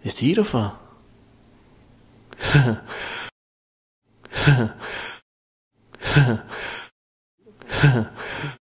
Is het hier?